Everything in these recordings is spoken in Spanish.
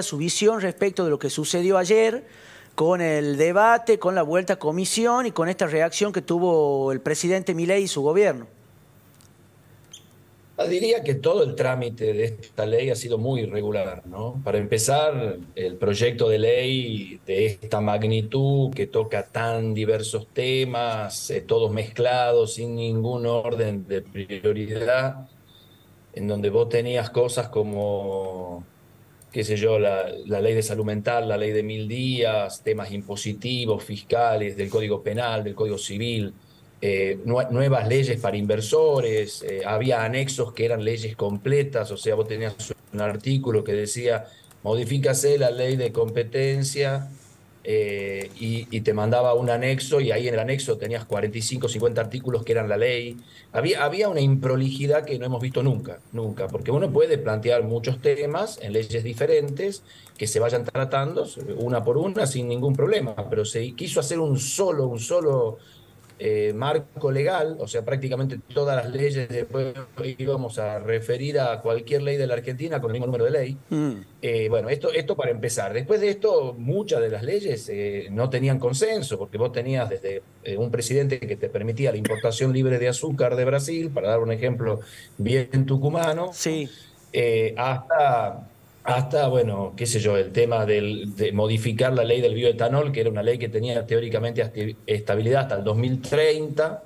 su visión respecto de lo que sucedió ayer con el debate, con la vuelta a comisión y con esta reacción que tuvo el presidente Milei y su gobierno. Ah, diría que todo el trámite de esta ley ha sido muy irregular, ¿no? Para empezar, el proyecto de ley de esta magnitud que toca tan diversos temas, eh, todos mezclados, sin ningún orden de prioridad, en donde vos tenías cosas como, qué sé yo, la, ley de salud mental, la ley de mil días, temas impositivos, fiscales, del Código Penal, del Código Civil, eh, nuevas leyes para inversores, eh, había anexos que eran leyes completas, o sea, vos tenías un artículo que decía, modifícase la ley de competencia eh, y, te mandaba un anexo y ahí en el anexo tenías 45, 50 artículos que eran la ley. Había, había una improlijidad que no hemos visto nunca, nunca, porque uno puede plantear muchos temas en leyes diferentes que se vayan tratando una por una sin ningún problema, pero se quiso hacer un solo, un solo eh, marco legal, o sea, prácticamente todas las leyes después íbamos a referir a cualquier ley de la Argentina con el mismo número de ley. Mm. Eh, bueno, esto, esto para empezar. Después de esto, muchas de las leyes eh, no tenían consenso, porque vos tenías desde un presidente que te permitía la importación libre de azúcar de Brasil, para dar un ejemplo bien tucumano, sí. hasta hasta, bueno, qué sé yo, el tema de modificar la ley del bioetanol, que era una ley que tenía teóricamente estabilidad hasta el 2030,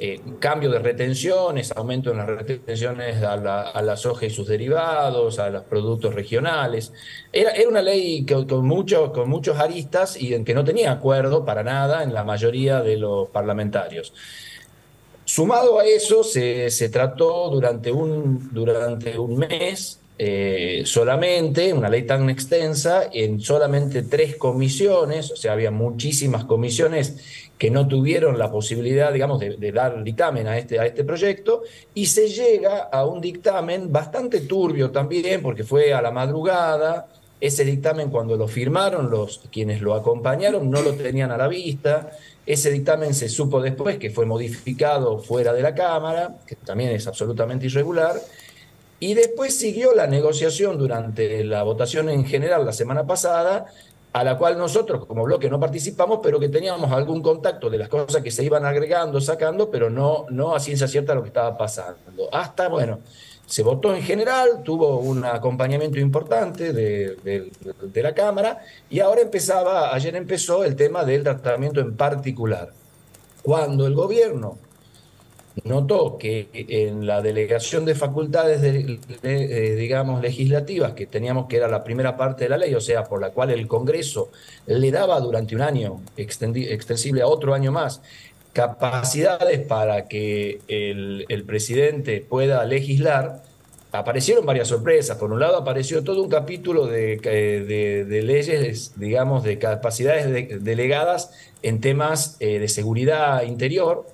eh, cambio de retenciones, aumento en las retenciones a la, soja y sus derivados, a los productos regionales. Era, era una ley con, muchos, con muchos aristas y en que no tenía acuerdo para nada en la mayoría de los parlamentarios. Sumado a eso, se, se trató durante un, durante un mes eh, solamente, una ley tan extensa, en solamente tres comisiones, o sea, había muchísimas comisiones que no tuvieron la posibilidad, digamos, de, dar dictamen a este, a este proyecto, y se llega a un dictamen bastante turbio también, porque fue a la madrugada, ese dictamen cuando lo firmaron los quienes lo acompañaron no lo tenían a la vista, ese dictamen se supo después que fue modificado fuera de la Cámara, que también es absolutamente irregular, y después siguió la negociación durante la votación en general la semana pasada, a la cual nosotros como bloque no participamos, pero que teníamos algún contacto de las cosas que se iban agregando, sacando, pero no, no a ciencia cierta lo que estaba pasando. Hasta, bueno, se votó en general, tuvo un acompañamiento importante de, de la Cámara y ahora empezaba, ayer empezó el tema del tratamiento en particular. Cuando el gobierno notó que en la delegación de facultades, eh, digamos, legislativas, que teníamos que era la primera parte de la ley, o sea, por la cual el Congreso le daba durante un año, extensible a otro año más, capacidades para que el, presidente pueda legislar, aparecieron varias sorpresas. Por un lado, apareció todo un capítulo de, de, leyes, digamos, de capacidades delegadas en temas eh, de seguridad interior,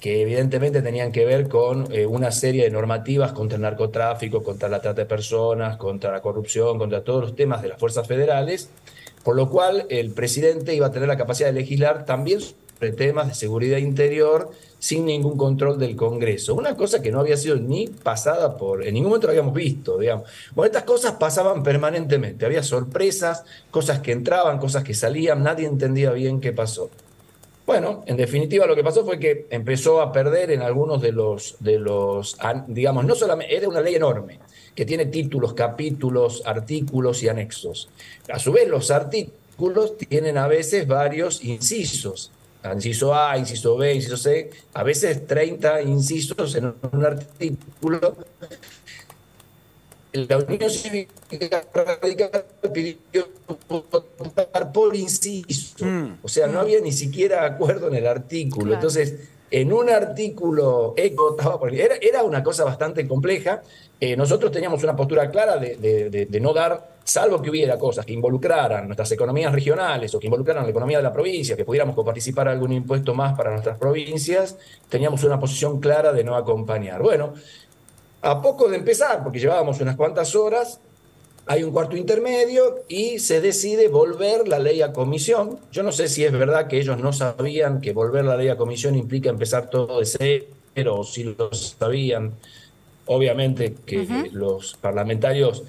que evidentemente tenían que ver con eh, una serie de normativas contra el narcotráfico, contra la trata de personas, contra la corrupción, contra todos los temas de las fuerzas federales, por lo cual el presidente iba a tener la capacidad de legislar también sobre temas de seguridad interior sin ningún control del Congreso. Una cosa que no había sido ni pasada por, en ningún momento lo habíamos visto, digamos. Bueno, estas cosas pasaban permanentemente, había sorpresas, cosas que entraban, cosas que salían, nadie entendía bien qué pasó. Bueno, en definitiva lo que pasó fue que empezó a perder en algunos de los, de los digamos, no solamente, era una ley enorme, que tiene títulos, capítulos, artículos y anexos. A su vez, los artículos tienen a veces varios incisos. Inciso A, inciso B, inciso C, a veces 30 incisos en un artículo la Unión Cívica Radical pidió votar por inciso. Mm. O sea, no había ni siquiera acuerdo en el artículo. Entonces, en un artículo era, era una cosa bastante compleja. Eh, nosotros teníamos una postura clara de, no dar, salvo que hubiera cosas que involucraran nuestras economías regionales o que involucraran la economía de la provincia, que pudiéramos participar algún impuesto más para nuestras provincias, teníamos una posición clara de no acompañar. Bueno, a poco de empezar, porque llevábamos unas cuantas horas, hay un cuarto intermedio y se decide volver la ley a comisión. Yo no sé si es verdad que ellos no sabían que volver la ley a comisión implica empezar todo de cero, o si lo sabían. Obviamente que los parlamentarios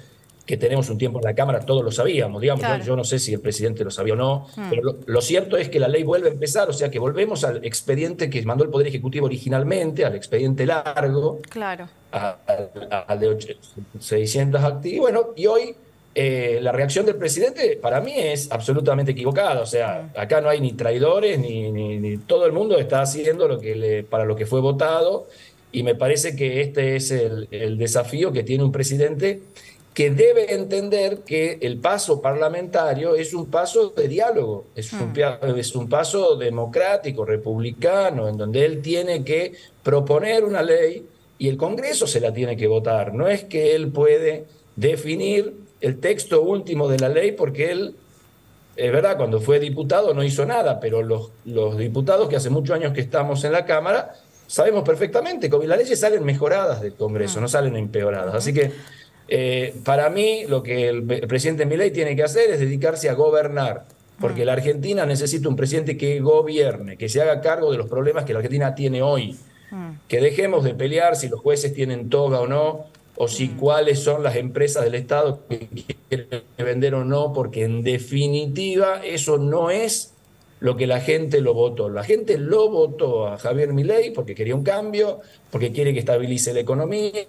que tenemos un tiempo en la Cámara, todos lo sabíamos, digamos, yo, no sé si el presidente lo sabía o no, mm. pero lo, cierto es que la ley vuelve a empezar, o sea que volvemos al expediente que mandó el Poder Ejecutivo originalmente, al expediente largo, claro. al de 600 activos, bueno, y hoy eh, la reacción del presidente para mí es absolutamente equivocada, o sea, mm. acá no hay ni traidores, ni, ni, todo el mundo está haciendo lo que le, para lo que fue votado, y me parece que este es el, el desafío que tiene un presidente que debe entender que el paso parlamentario es un paso de diálogo, es un, hmm. es un paso democrático, republicano, en donde él tiene que proponer una ley y el Congreso se la tiene que votar. No es que él puede definir el texto último de la ley porque él, es verdad, cuando fue diputado no hizo nada, pero los, los diputados que hace muchos años que estamos en la Cámara sabemos perfectamente que las leyes salen mejoradas del Congreso, hmm. no salen empeoradas. Así que eh, para mí, lo que el, presidente Milei tiene que hacer es dedicarse a gobernar, porque mm. la Argentina necesita un presidente que gobierne, que se haga cargo de los problemas que la Argentina tiene hoy. Mm. Que dejemos de pelear si los jueces tienen toga o no, o si cuáles son las empresas del Estado que quieren vender o no, porque en definitiva eso no es lo que la gente lo votó. La gente lo votó a Javier Milei porque quería un cambio, porque quiere que estabilice la economía,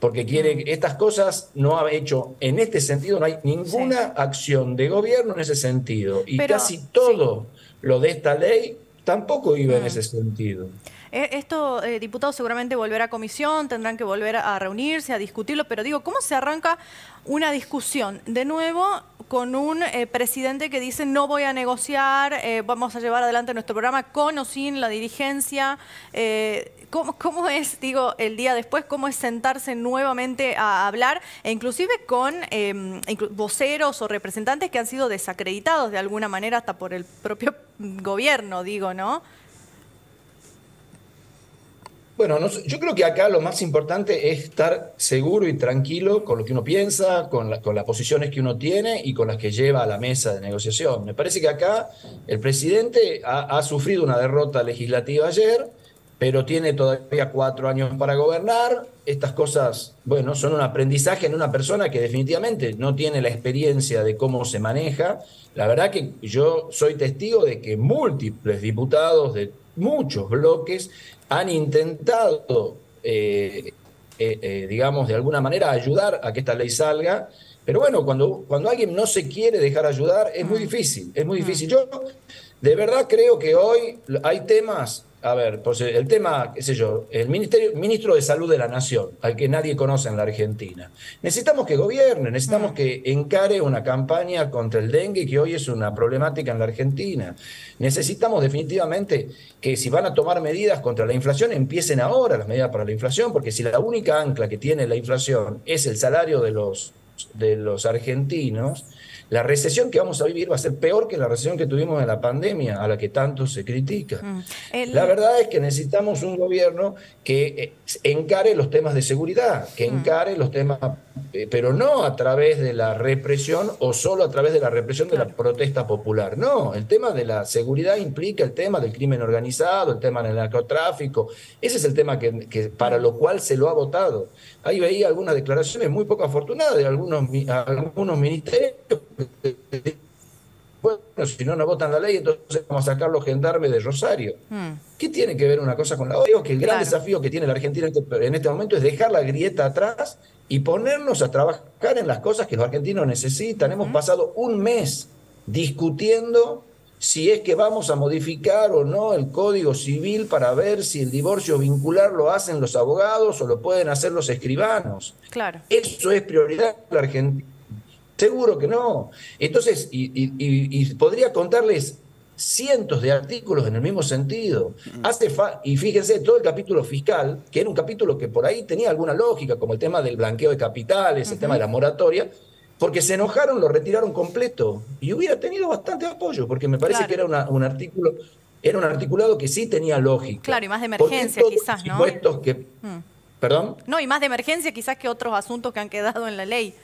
porque quiere estas cosas no ha hecho en este sentido no hay ninguna acción de gobierno en ese sentido y casi todo lo de esta ley tampoco iba en mm. ese sentido. Eh, esto, eh, diputados, seguramente volverá a comisión, tendrán que volver a reunirse, a discutirlo, pero digo, ¿cómo se arranca una discusión de nuevo con un eh, presidente que dice no voy a negociar, vamos a llevar adelante nuestro programa con o sin la dirigencia? ¿Cómo, es, digo, el día después, cómo es sentarse nuevamente a hablar, e inclusive con em, voceros o representantes que han sido desacreditados de alguna manera hasta por el propio gobierno, digo, ¿no? Bueno, yo creo que acá lo más importante es estar seguro y tranquilo con lo que uno piensa, con, las posiciones que uno tiene y con las que lleva a la mesa de negociación. Me parece que acá el presidente ha sufrido una derrota legislativa ayer pero tiene todavía cuatro años para gobernar. Estas cosas, bueno, son un aprendizaje en una persona que definitivamente no tiene la experiencia de cómo se maneja. La verdad que yo soy testigo de que múltiples diputados de muchos bloques han intentado, eh, eh, eh, digamos, de alguna manera ayudar a que esta ley salga. Pero bueno, cuando, cuando alguien no se quiere dejar ayudar, es muy mm. difícil, es muy difícil. Mm. Yo de verdad creo que hoy hay temas a ver, pues eh, el tema, qué sé yo, el ministerio, ministro de Salud de la Nación, al que nadie conoce en la Argentina. Necesitamos que gobierne, necesitamos mm. que encare una campaña contra el dengue, que hoy es una problemática en la Argentina. Necesitamos definitivamente que si van a tomar medidas contra la inflación, empiecen ahora las medidas para la inflación, porque si la única ancla que tiene la inflación es el salario de los, de los argentinos, la recesión que vamos a vivir va a ser peor que la recesión que tuvimos en la pandemia, a la que tanto se critica. Mm. La verdad es que necesitamos un gobierno que eh, encare los temas de seguridad, que mm. encare los temas, eh, pero no a través de la represión o solo a través de la represión de la protesta popular. No, el tema de la seguridad implica el tema del crimen organizado, el tema del narcotráfico. Ese es el tema que, para lo cual se lo ha votado. Ahí veía algunas declaraciones muy poco afortunadas de algunos, algunos ministerios bueno, si no nos votan la ley, entonces vamos a sacar los gendarmes de Rosario. Hmm. ¿Qué tiene que ver una cosa con la otra? Digo que el gran desafío que tiene la Argentina este, en este momento es dejar la grieta atrás y ponernos a trabajar en las cosas que los argentinos necesitan. Hemos pasado un mes discutiendo si es que vamos a modificar o no el Código Civil para ver si el divorcio vincular lo hacen los abogados o lo pueden hacer los escribanos. Claro. Eso es prioridad para la Argentina Seguro que no. Entonces, y, podría contarles cientos de artículos en el mismo sentido. Mm. Hace y fíjense, todo el capítulo fiscal, que era un capítulo que por ahí tenía alguna lógica, como el tema del blanqueo de capitales, el tema de la moratoria, porque se enojaron, lo retiraron completo. Y hubiera tenido bastante apoyo, porque me parece que era un artículo, era un articulado que sí tenía lógica. Claro, y más de emergencia quizás, ¿no? que, mm. ¿Perdón? No, y más de emergencia quizás que otros asuntos que han quedado en la ley.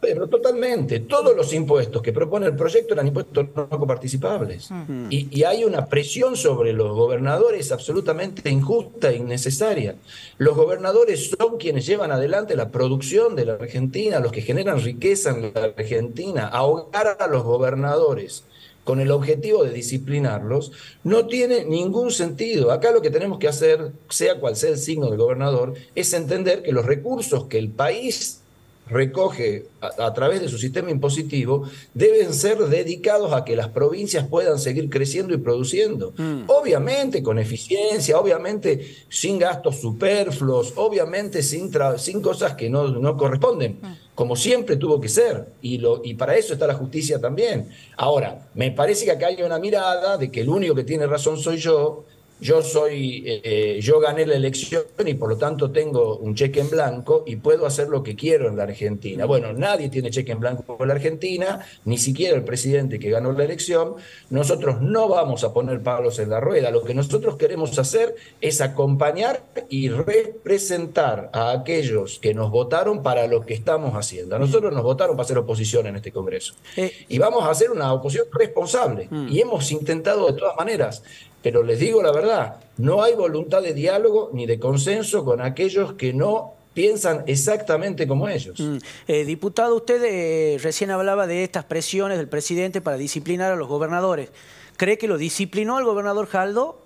pero totalmente. Todos los impuestos que propone el proyecto eran impuestos no coparticipables. Mm. Y, y, hay una presión sobre los gobernadores absolutamente injusta e innecesaria. Los gobernadores son quienes llevan adelante la producción de la Argentina, los que generan riqueza en la Argentina. Ahogar a los gobernadores con el objetivo de disciplinarlos, no tiene ningún sentido. Acá lo que tenemos que hacer, sea cual sea el signo del gobernador, es entender que los recursos que el país recoge a, través de su sistema impositivo deben ser dedicados a que las provincias puedan seguir creciendo y produciendo. Mm. Obviamente con eficiencia, obviamente sin gastos superfluos, obviamente sin, sin cosas que no, no corresponden. Mm como siempre tuvo que ser, y, lo, y para eso está la justicia también. Ahora, me parece que acá hay una mirada de que el único que tiene razón soy yo, yo soy, eh, yo gané la elección y por lo tanto tengo un cheque en blanco y puedo hacer lo que quiero en la Argentina. Bueno, nadie tiene cheque en blanco en la Argentina, ni siquiera el presidente que ganó la elección. Nosotros no vamos a poner palos en la rueda. Lo que nosotros queremos hacer es acompañar y representar a aquellos que nos votaron para lo que estamos haciendo. A nosotros nos votaron para hacer oposición en este Congreso. Eh, y vamos a hacer una oposición responsable. Mm. Y hemos intentado de todas maneras pero les digo la verdad, no hay voluntad de diálogo ni de consenso con aquellos que no piensan exactamente como ellos. Mm. Eh, diputado, usted eh, recién hablaba de estas presiones del presidente para disciplinar a los gobernadores. ¿Cree que lo disciplinó el gobernador Jaldo?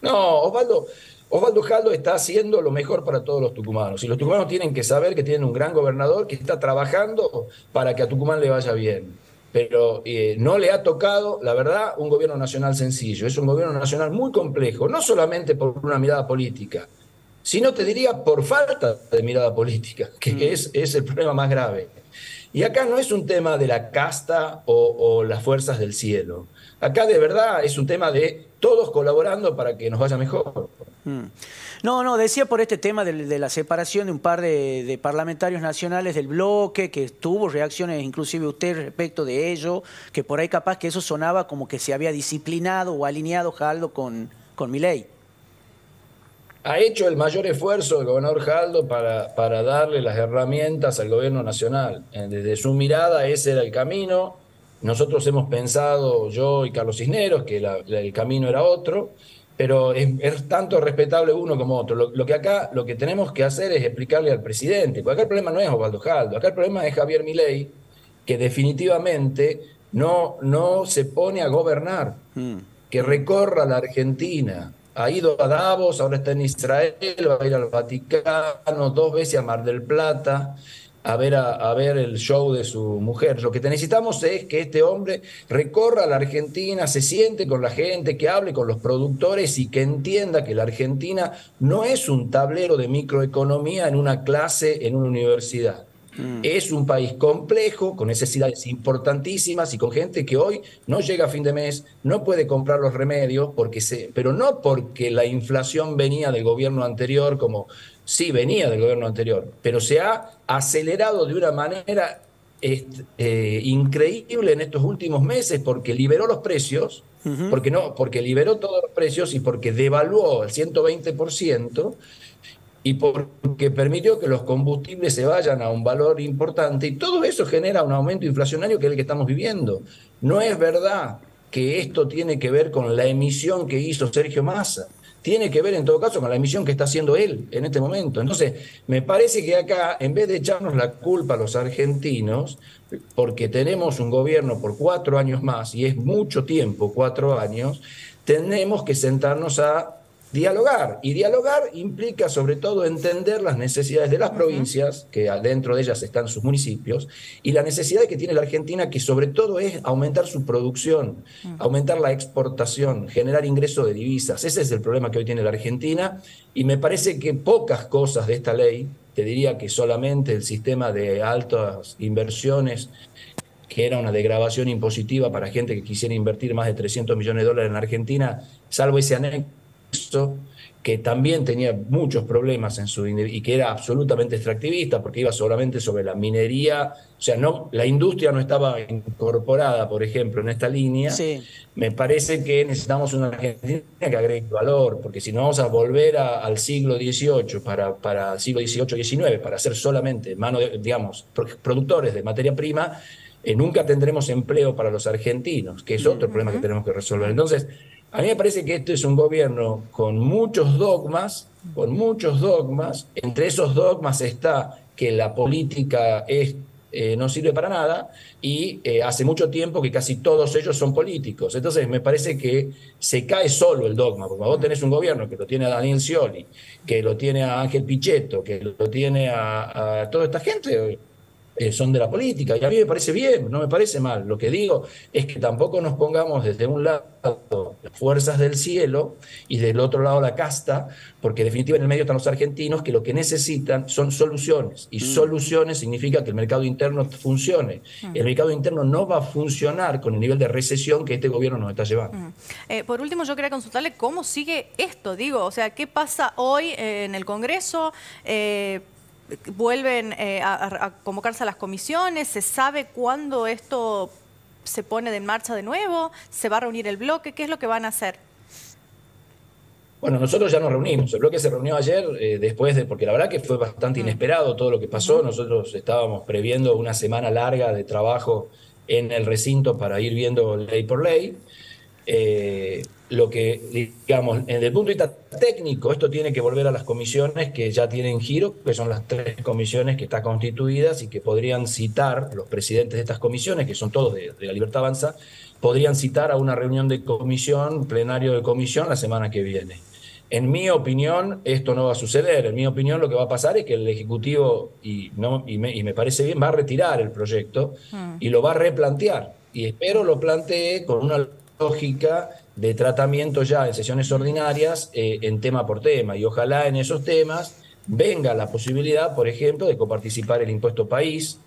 No, Osvaldo, Osvaldo Jaldo está haciendo lo mejor para todos los tucumanos. Y los tucumanos tienen que saber que tienen un gran gobernador que está trabajando para que a Tucumán le vaya bien pero eh, no le ha tocado, la verdad, un gobierno nacional sencillo. Es un gobierno nacional muy complejo, no solamente por una mirada política, sino te diría por falta de mirada política, que mm. es, es, el problema más grave. Y acá no es un tema de la casta o, las fuerzas del cielo. Acá de verdad es un tema de todos colaborando para que nos vaya mejor. Mm. No, no, decía por este tema de, la separación de un par de, parlamentarios nacionales del bloque, que tuvo reacciones inclusive usted respecto de ello, que por ahí capaz que eso sonaba como que se había disciplinado o alineado Jaldo con, con Milei. Ha hecho el mayor esfuerzo el gobernador Jaldo para, para darle las herramientas al gobierno nacional. Eh, desde su mirada ese era el camino. Nosotros hemos pensado, yo y Carlos Cisneros, que el camino era otro pero es, tanto respetable uno como otro. Lo, que acá, lo que tenemos que hacer es explicarle al presidente, porque acá el problema no es Osvaldo Jaldo, acá el problema es Javier Milei, que definitivamente no, no se pone a gobernar, mm. que recorra la Argentina. Ha ido a Davos, ahora está en Israel, va a ir al Vaticano, dos veces a Mar del Plata a ver, a, ver el show de su mujer. Lo que necesitamos es que este hombre recorra la Argentina, se siente con la gente, que hable con los productores y que entienda que la Argentina no es un tablero de microeconomía en una clase en una universidad. Mm. Es un país complejo, con necesidades importantísimas y con gente que hoy no llega a fin de mes, no puede comprar los remedios, porque se, pero no porque la inflación venía del gobierno anterior como sí venía del gobierno anterior, pero se ha acelerado de una manera eh, increíble en estos últimos meses porque liberó los precios, porque no, porque liberó todos los precios y porque devaluó el 120% y porque permitió que los combustibles se vayan a un valor importante. Y todo eso genera un aumento inflacionario que es el que estamos viviendo. No es verdad que esto tiene que ver con la emisión que hizo Sergio Massa tiene que ver en todo caso con la emisión que está haciendo él en este momento. Entonces, me parece que acá, en vez de echarnos la culpa a los argentinos, porque tenemos un gobierno por cuatro años más, y es mucho tiempo, cuatro años, tenemos que sentarnos a dialogar. Y dialogar implica sobre todo entender las necesidades de las provincias, que dentro de ellas están sus municipios, y la necesidad que tiene la Argentina, que sobre todo es aumentar su producción, aumentar la exportación, generar ingreso de divisas. Ese es el problema que hoy tiene la Argentina, y me parece que pocas cosas de esta ley, te diría que solamente el sistema de altas inversiones que era una degradación impositiva para gente que quisiera invertir más de 300 millones de dólares en Argentina, salvo ese anexo que también tenía muchos problemas en su y que era absolutamente extractivista porque iba solamente sobre la minería, o sea, no la industria no estaba incorporada, por ejemplo, en esta línea. Me parece que necesitamos una Argentina que agregue valor, porque si no vamos a volver al siglo XVIII para para siglo XVIII XIX para hacer solamente mano digamos productores de materia prima, eh, nunca tendremos empleo para los argentinos, que es otro problema que tenemos que resolver. Entonces, a mí me parece que este es un gobierno con muchos dogmas, con muchos dogmas. Entre esos dogmas está que la política eh, no sirve para nada y eh, hace mucho tiempo que casi todos ellos son políticos. Entonces me parece que se cae solo el dogma, porque vos tenés un gobierno que lo tiene a Daniel Scioli, que lo tiene a Ángel Pichetto, que lo tiene a, a toda esta gente eh, son de la política. Y a mí me parece bien, no me parece mal. Lo que digo es que tampoco nos pongamos desde un lado las fuerzas del cielo y del otro lado la casta, porque definitivamente en el medio están los argentinos que lo que necesitan son soluciones. Y mm. soluciones significa que el mercado interno funcione. Mm. El mercado interno no va a funcionar con el nivel de recesión que este gobierno nos está llevando. Mm. Eh, por último, yo quería consultarle cómo sigue esto. Digo, o sea, ¿qué pasa hoy eh, en el Congreso? Vuelven eh, a, convocarse a las comisiones, se sabe cuándo esto se pone de marcha de nuevo, se va a reunir el bloque, ¿qué es lo que van a hacer? Bueno, nosotros ya nos reunimos. El bloque se reunió ayer eh, después de, porque la verdad que fue bastante mm. inesperado todo lo que pasó. Nosotros estábamos previendo una semana larga de trabajo en el recinto para ir viendo ley por ley. Eh, lo que, digamos, desde el punto de vista técnico, esto tiene que volver a las comisiones que ya tienen giro, que son las tres comisiones que están constituidas y que podrían citar, los presidentes de estas comisiones, que son todos de, la Libertad Avanza, podrían citar a una reunión de comisión, plenario de comisión, la semana que viene. En mi opinión, esto no va a suceder. En mi opinión, lo que va a pasar es que el Ejecutivo, y, no, y, me, y me parece bien, va a retirar el proyecto mm. y lo va a replantear. Y espero lo plantee con una lógica de tratamiento ya en sesiones ordinarias eh, en tema por tema. Y ojalá en esos temas venga la posibilidad, por ejemplo, de coparticipar el impuesto país,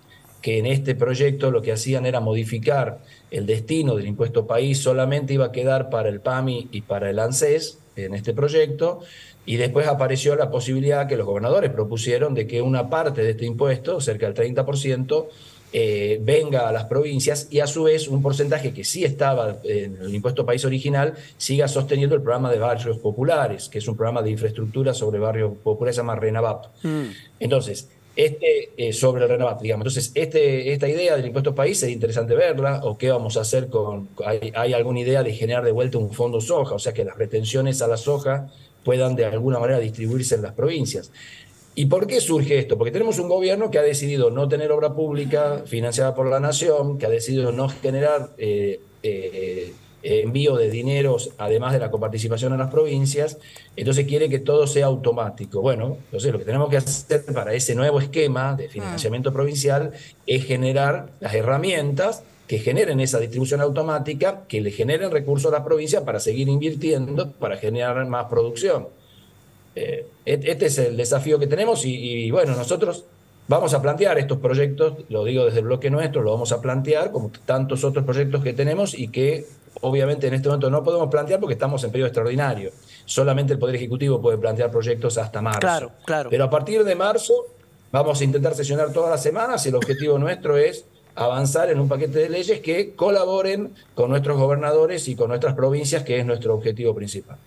que en este proyecto lo que hacían era modificar el destino del impuesto país, solamente iba a quedar para el PAMI y para el ANSES en este proyecto, y después apareció la posibilidad que los gobernadores propusieron de que una parte de este impuesto, cerca del 30%, eh, venga a las provincias y a su vez un porcentaje que sí estaba en el impuesto país original siga sosteniendo el programa de barrios populares, que es un programa de infraestructura sobre barrios populares, se llama RENAVAP. Mm. Entonces, este, eh, sobre el RENAVAP, digamos. Entonces, este, esta idea del impuesto país es interesante verla, o qué vamos a hacer con, hay, hay alguna idea de generar de vuelta un fondo soja, o sea, que las retenciones a la soja puedan de alguna manera distribuirse en las provincias. ¿Y por qué surge esto? Porque tenemos un gobierno que ha decidido no tener obra pública financiada por la nación, que ha decidido no generar eh, eh, envío de dineros, además de la coparticipación a las provincias, entonces quiere que todo sea automático. Bueno, entonces lo que tenemos que hacer para ese nuevo esquema de financiamiento provincial es generar las herramientas que generen esa distribución automática, que le generen recursos a las provincias para seguir invirtiendo, para generar más producción. Eh, este es el desafío que tenemos y, bueno, nosotros vamos a plantear estos proyectos, lo digo desde el bloque nuestro, lo vamos a plantear como tantos otros proyectos que tenemos y que obviamente en este momento no podemos plantear porque estamos en periodo extraordinario. Solamente el Poder Ejecutivo puede plantear proyectos hasta marzo. Claro, claro. Pero a partir de marzo vamos a intentar sesionar todas las semanas y el objetivo nuestro es avanzar en un paquete de leyes que colaboren con nuestros gobernadores y con nuestras provincias, que es nuestro objetivo principal.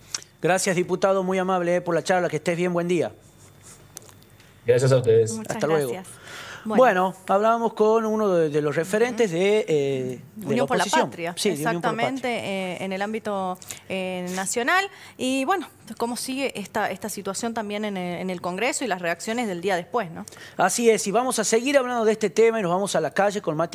Gracias, diputado, muy amable eh, por la charla. Que estés bien, buen día. Gracias a ustedes. Hasta luego. Bueno. hablábamos con uno de, los referentes de, eh, Unión por la Patria, sí, exactamente, eh, en el ámbito eh, nacional. Y bueno, cómo sigue esta, esta situación también en el, en el, Congreso y las reacciones del día después, ¿no? Así es, y vamos a seguir hablando de este tema y nos vamos a la calle con Mati.